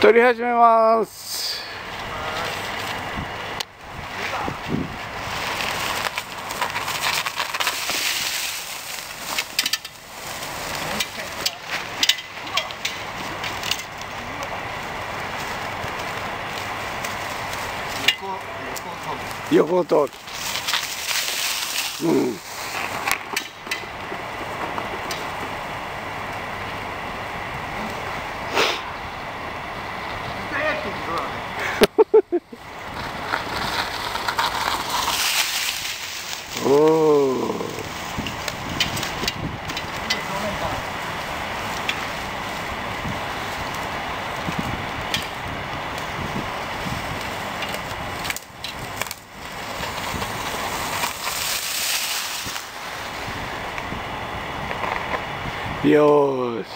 撮り始めます。横を通る。うん。oh. Dios.